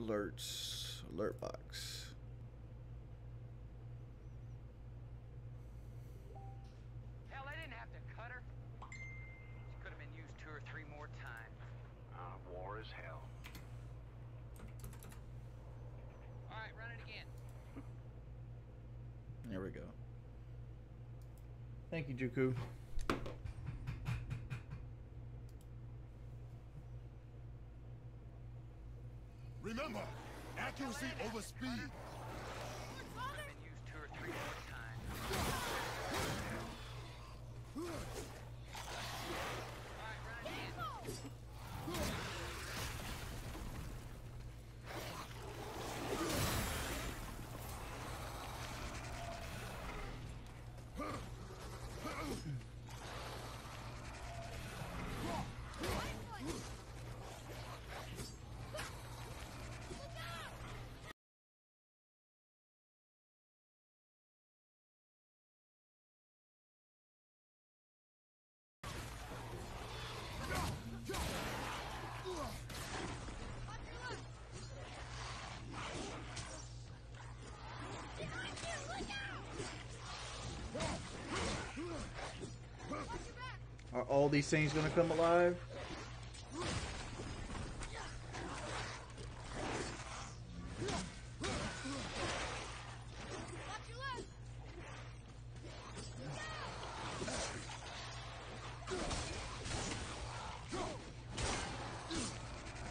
Alerts. Alert box. Hell, I didn't have to cut her. She could have been used two or three more times. Ah, war is hell. All right, run it again. There we go. Thank you, Juku. Remember, accuracy over speed. All these things gonna come alive?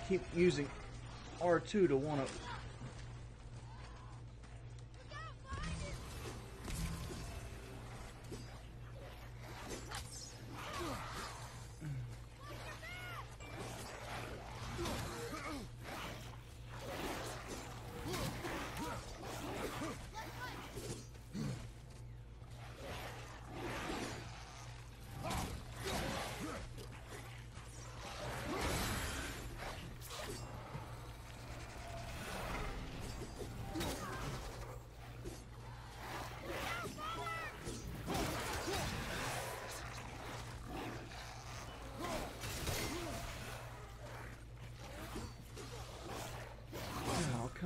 Keep using R2 to wanna Oh,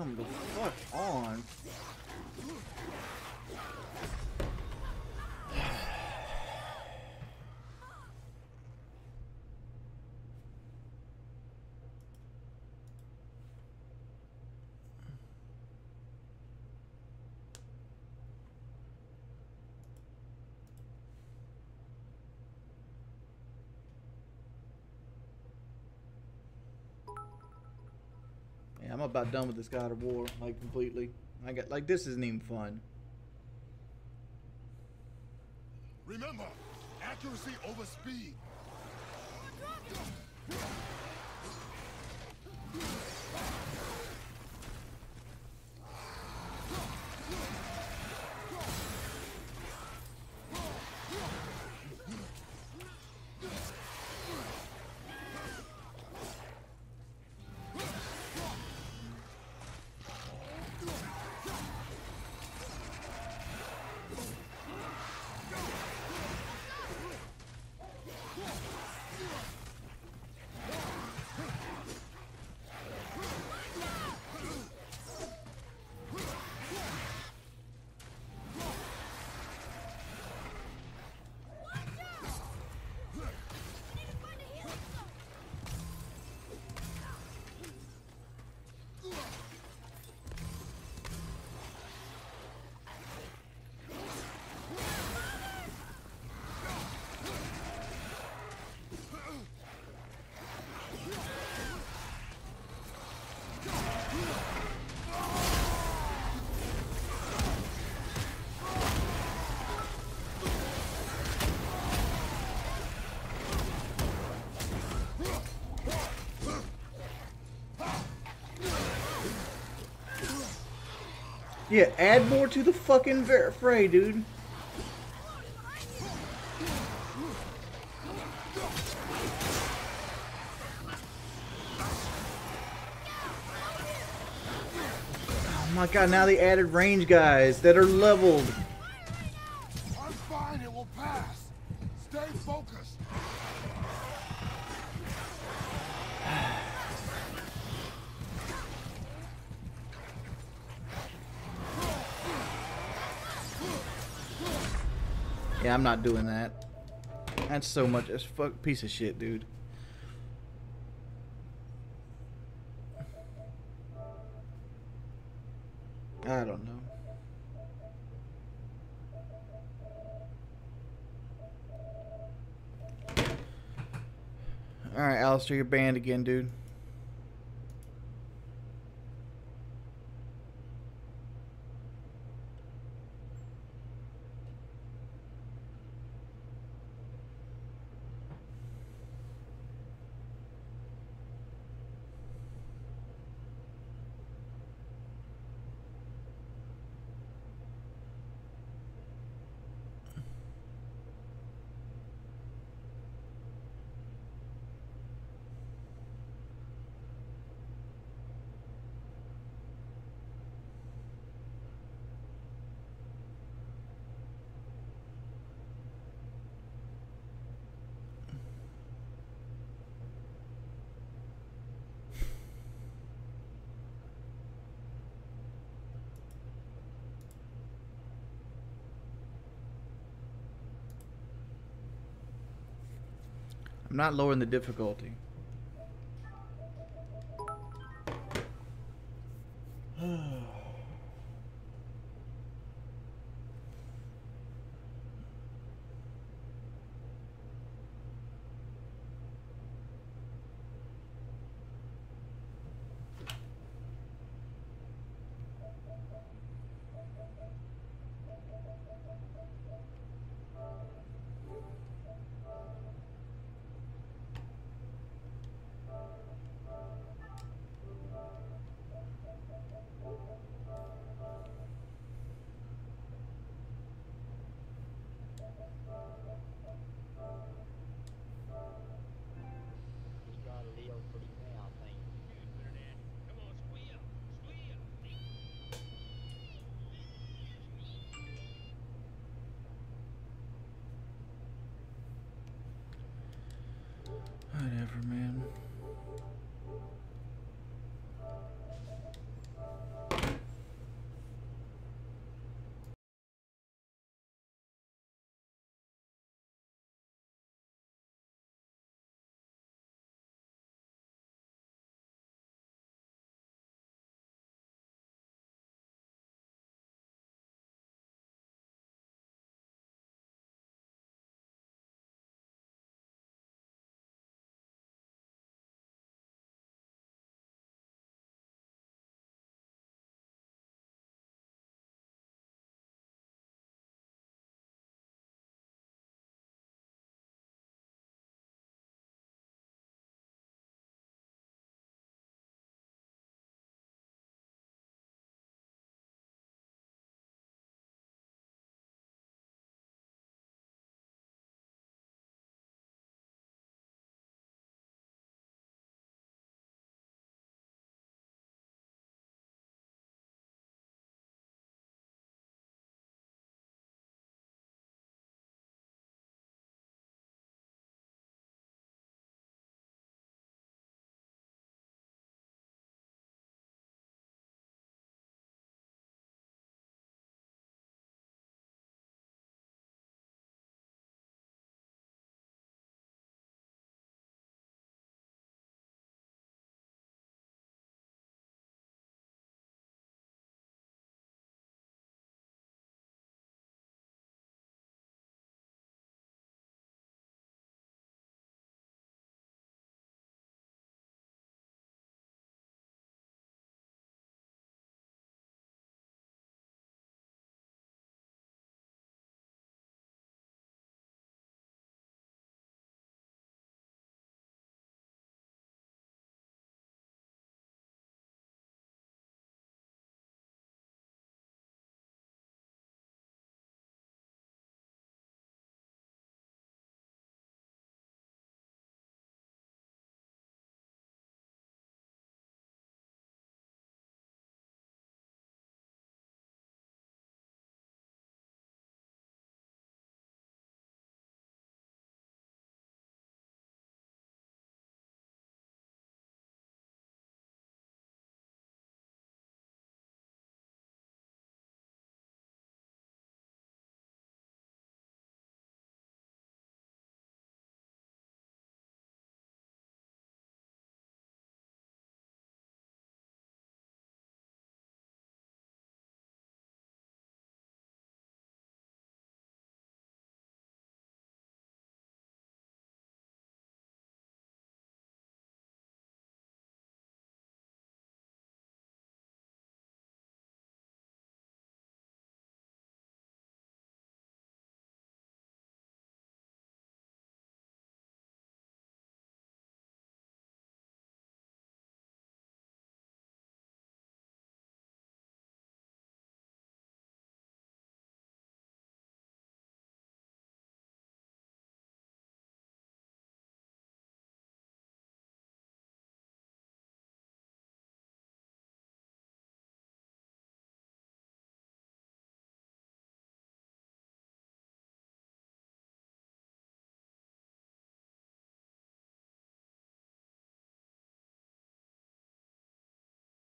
come the on. Yeah, I'm about done with this God of War, like completely. I got like this isn't even fun. Remember, accuracy over speed. Yeah, add more to the fucking fray, dude. Oh my god, now they added range guys that are leveled. I'm fine, it will pass. Stay focused. Yeah, I'm not doing that. That's so much. That's fuck piece of shit, dude. I don't know. All right, Alistair, you're banned again, dude. I'm not lowering the difficulty. Man.